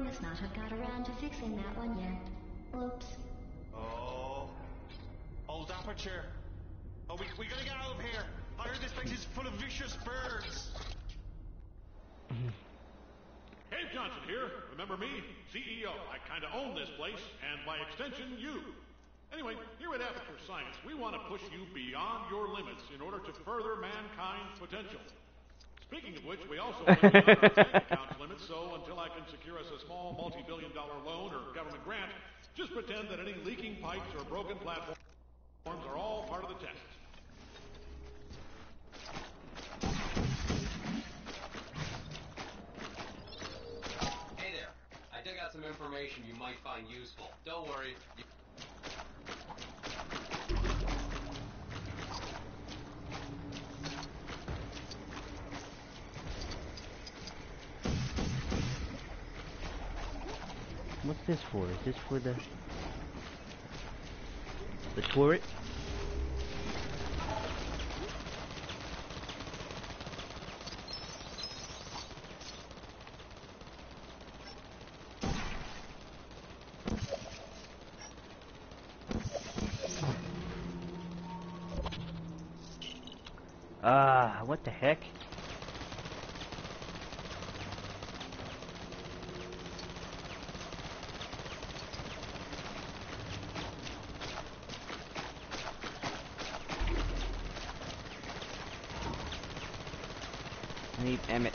must not have got around to fixing that one yet. Oops. Oh. Old aperture. Oh, we, we gotta get out of here. I heard this place is full of vicious birds. Mm-hmm. Cave Johnson here. Remember me? CEO. I kinda own this place, and by extension, you. Anyway, here at Aperture Science, we want to push you beyond your limits in order to further mankind's potential. Speaking of which, we also limit our bank account limits, can secure us a small multi-billion dollar loan or government grant, just pretend that any leaking pipes or broken platforms are all part of the test. Hey there. I dug out some information you might find useful. Don't worry. You What's this for? Is this for the the turret? Ah, what the heck? I need Emmett.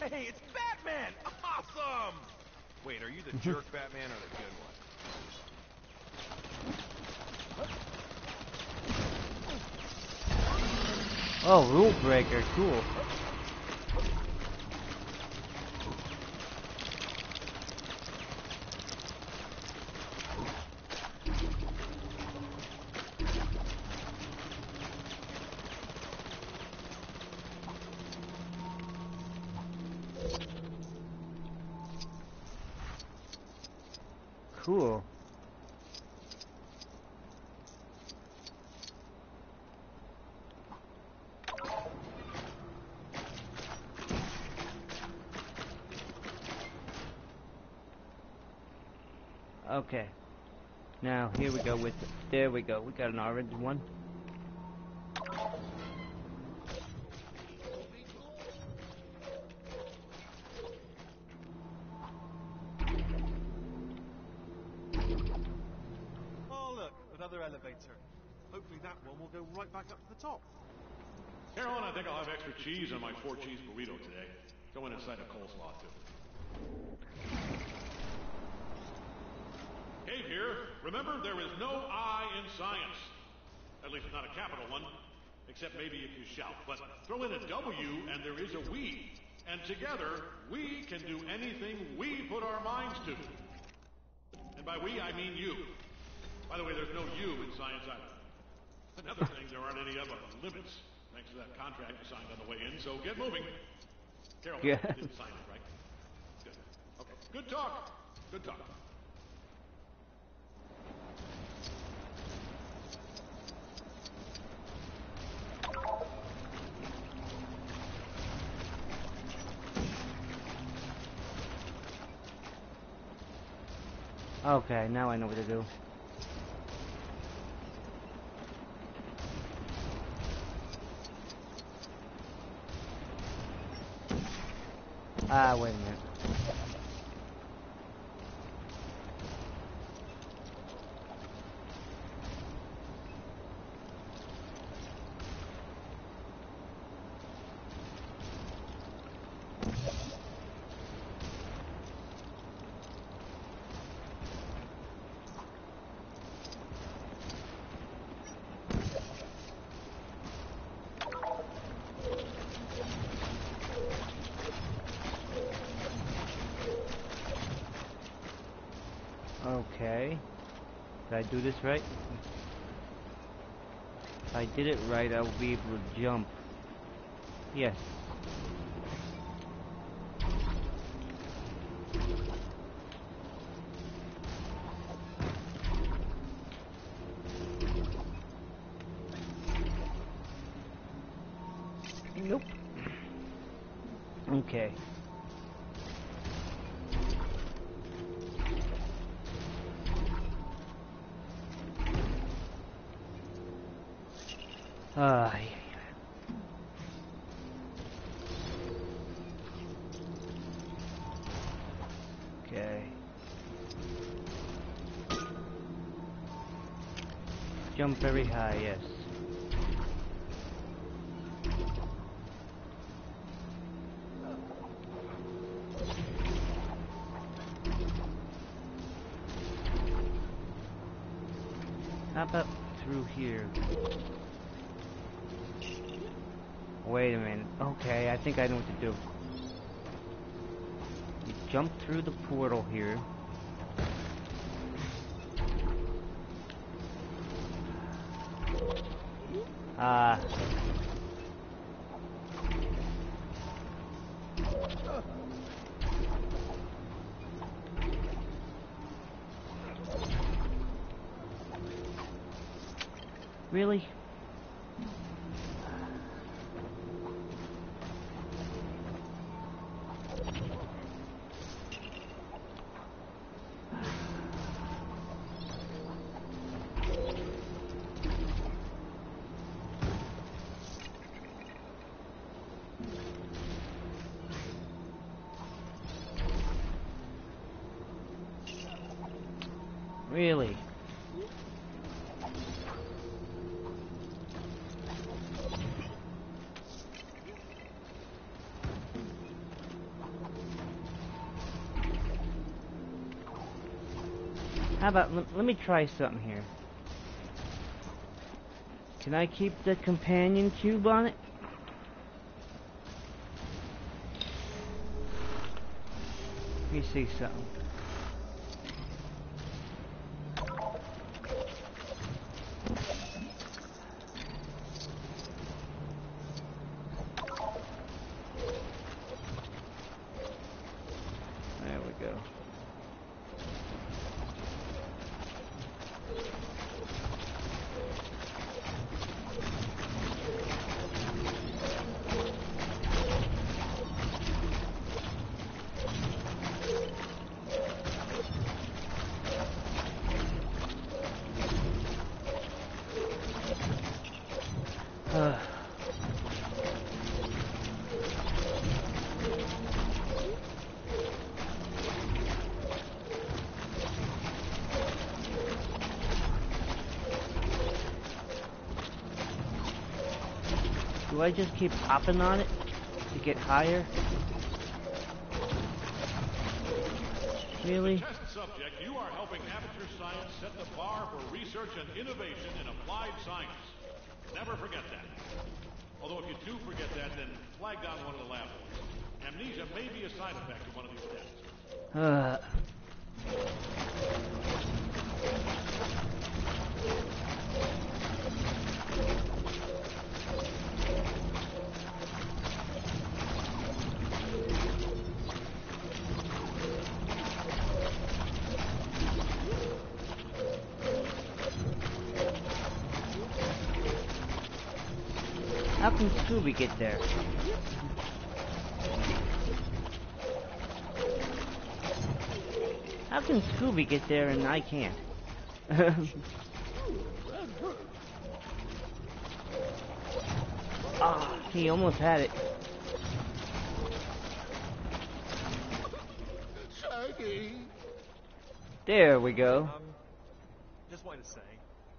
Hey, it's Batman! Awesome! Wait, are you the mm-hmm. jerk Batman or the good one? Oh, rule breaker, cool. Cool. Okay. Now, here we go with, there we go, we got an orange one. Oh, look, another elevator. Hopefully that one will go right back up to the top. Caroline, I think I'll have extra cheese on my four cheese burrito today. Throw in a side of coleslaw, too. Cave here. Remember, there is no I in science. At least not a capital one. Except maybe if you shout. But throw in a W and there is a we. And together, we can do anything we put our minds to. And by we, I mean you. By the way, there's no you in science either. Another thing, there aren't any other limits, thanks to that contract you signed on the way in, so get moving. Carol, Yeah. didn't sign it, right? Good. Okay. Good talk. Good talk. Okay, now I know what to do. Ah, wait a minute. Okay. Did I do this right? If I I did it right, I will be able to jump. Yes. Nope. Okay. Jump very high, yes. How about through here? Wait a minute. Okay, I think I know what to do. You jump through the portal here. Ah. Really? Really? How about, let, let me try something here. Can I keep the companion cube on it? Let me see something. There we go. Do I just keep hopping on it to get higher? Really? Subject, you are helping Aperture Science set the bar for research and innovation in applied science. Never forget that. Although if you do forget that, then flag down one of the lab boys. Amnesia may be a side effect of one of these tests. Uh. How can Scooby get there? How can Scooby get there and I can't? Ah, he almost had it. There we go. Um, just wanted to say,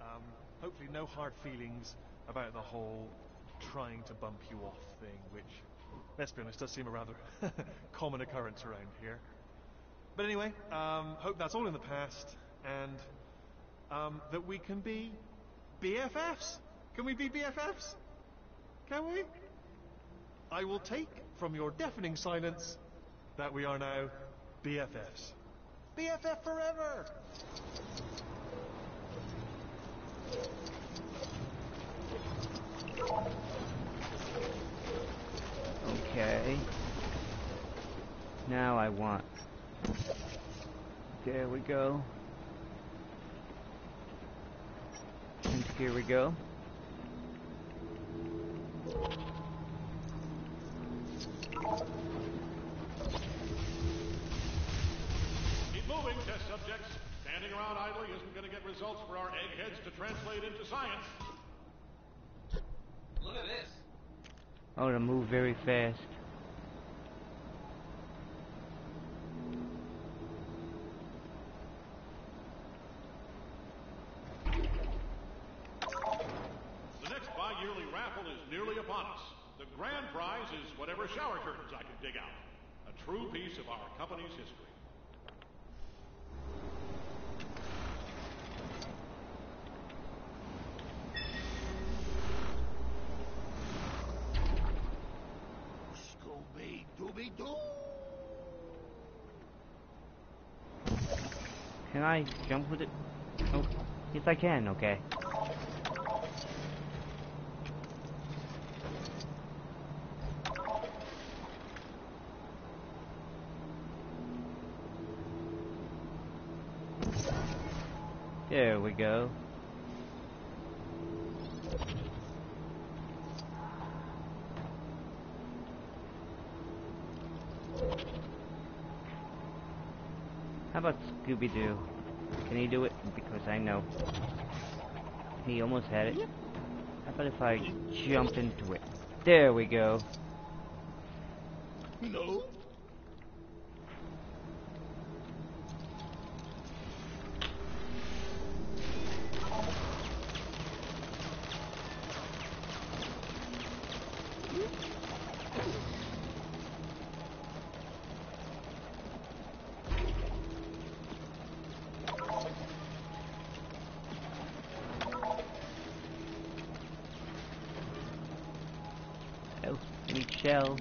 um, hopefully no hard feelings about the whole trying to bump you off thing, which, let's be honest, does seem a rather common occurrence around here. But anyway, um, hope that's all in the past, and um, that we can be BFFs. Can we be BFFs? Can we? I will take from your deafening silence that we are now BFFs. BFF forever! Okay. Now I want. There we go. And here we go. Keep moving, test subjects. Standing around idly isn't going to get results for our eggheads to translate into science. Look at this. Oh, to move very fast. The next bi-yearly raffle is nearly upon us. The grand prize is whatever shower curtains I can dig out. A true piece of our company's history. I jump with it? Oh, yes I can, okay. There we go. How about Scooby-Doo? Can he do it? Because I know. He almost had it. How about if I jump into it? There we go. No. Oh, need shell.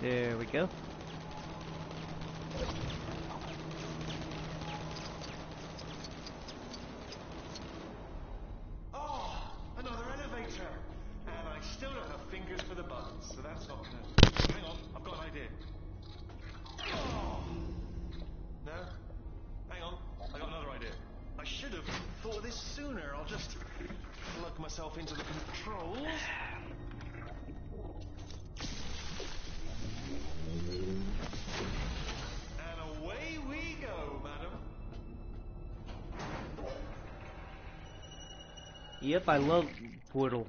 There we go. Yep, I love Portal.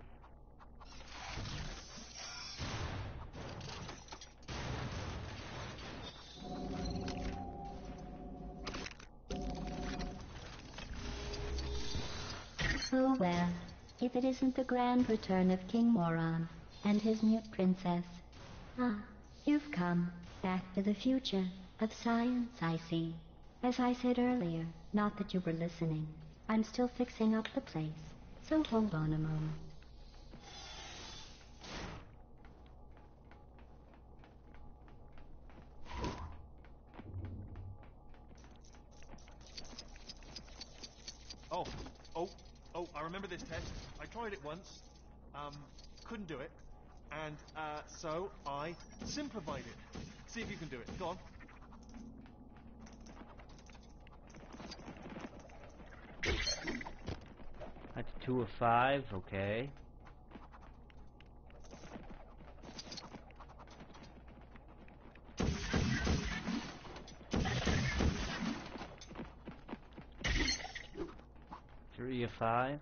Oh well, if it isn't the grand return of King Moron and his mute princess. Ah, you've come back to the future of science, I see. As I said earlier, not that you were listening, I'm still fixing up the place, so hold on a moment. Oh, oh, oh, I remember this test. I tried it once, um, couldn't do it, and, uh, so I simplified it. See if you can do it. Go on. That's two of five, okay. Three of five.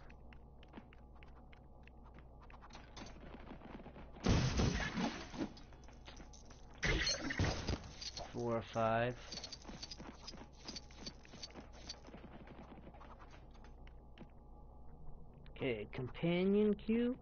Four of five. Okay, companion cube.